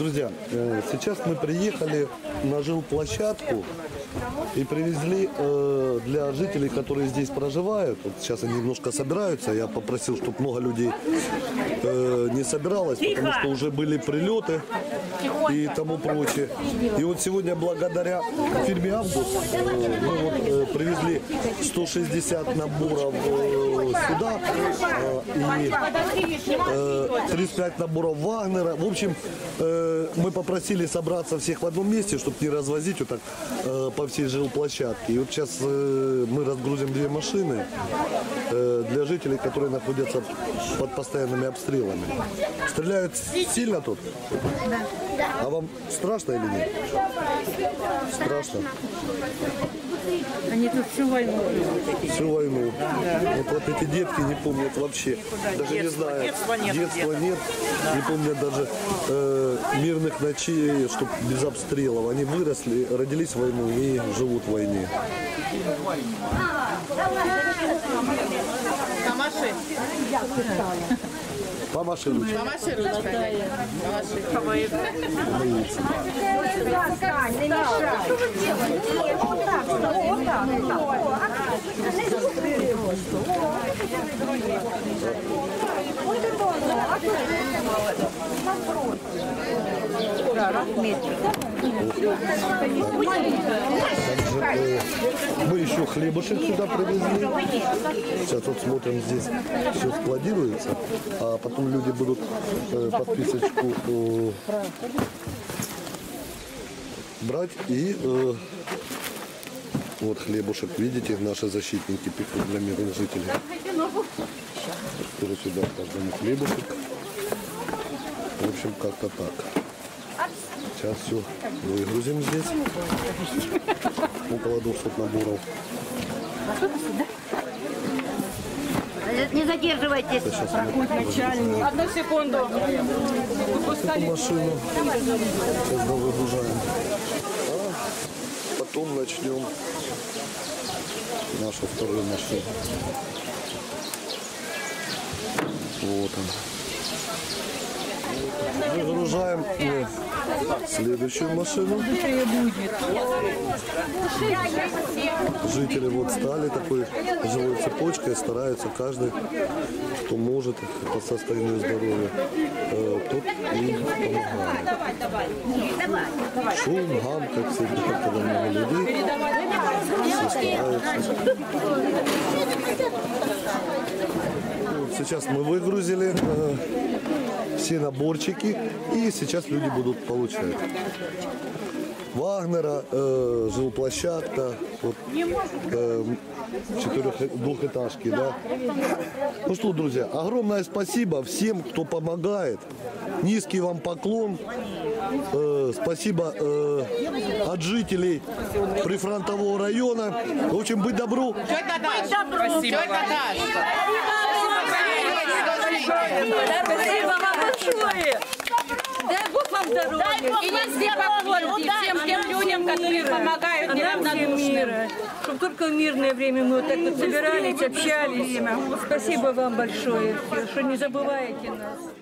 Друзья, э, сейчас мы приехали на жилплощадку и привезли э, для жителей, которые здесь проживают. Вот сейчас они немножко собираются. Я попросил, чтобы много людей э, не собиралось, потому что уже были прилеты и тому прочее. И вот сегодня благодаря фирме Август мы вот, привезли 160 наборов э, сюда э, и э, 35 наборов Вагнера. В общем, э, мы попросили собраться всех в одном месте, чтобы не развозить вот так э, по всей жилплощадке. И вот сейчас э, мы разгрузим две машины э, для жителей, которые находятся под постоянными обстрелами. Стреляют сильно тут? А вам страшно или нет? Страшно. Они тут всю войну живут. Всю войну. Вот, вот эти детки не помнят вообще. Даже не знаю. детства нет Детства нет. Не помнят даже э, мирных ночей, чтобы без обстрелов. Они выросли, родились в войну и живут в войне. Тамаши, Ручкой. помаши ручкой. Помаши. Также, э, мы еще хлебушек сюда привезли. Сейчас вот смотрим, здесь все складируется, а потом люди будут э, подписочку э, брать и э, вот хлебушек, видите, наши защитники пекут для мирных жителей. Скоро сюда каждому хлебушек. В общем, как-то так. Сейчас все выгрузим здесь. Около 200 наборов. Не задерживайтесь. Сейчас мы Одну секунду. эту машину сейчас выгружаем. А потом начнем нашу вторую машину. Вот он. Выгружаем следующую машину. Жители вот стали такой живой цепочкой, стараются каждый, кто может по состоянию здоровья, э, тот и помогает. Шум, гам, как всегда, когда много людей, все стараются. Сейчас мы выгрузили э, все наборчики, и сейчас люди будут получать. Вагнера, э, жилплощадка, вот, э, четырех, двухэтажки, да. Ну что, друзья, огромное спасибо всем, кто помогает. Низкий вам поклон. Э, спасибо э, от жителей прифронтового района. В общем, быть добру. Тетя Даша. Спасибо. Спасибо вам большое. Дай Бог вам здоровья. И низкий поклон всем тем людям, которые помогают всем неравнодушным. Чтобы только в мирное время мы вот так вот собирались, общались. Спасибо вам большое, что не забываете нас.